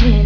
Yeah.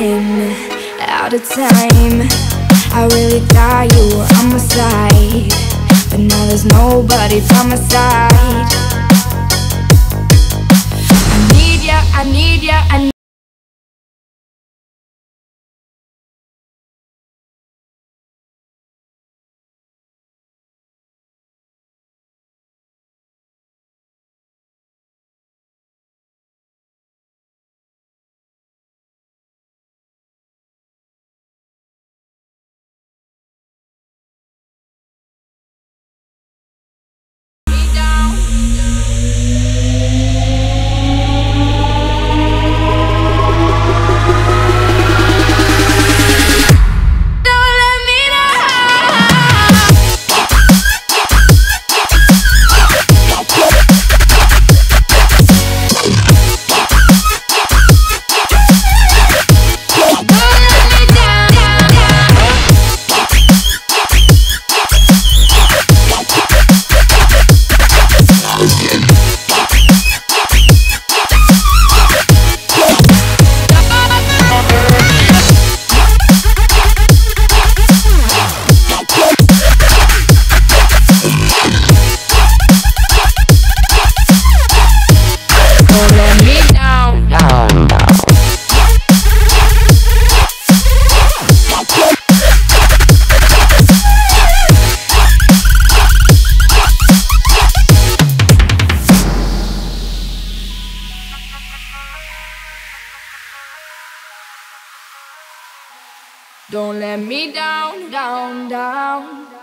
I'm out of time. I really thought you were on my side But now there's nobody by my side. I need ya, I need ya, I need Don't let me down, down, down.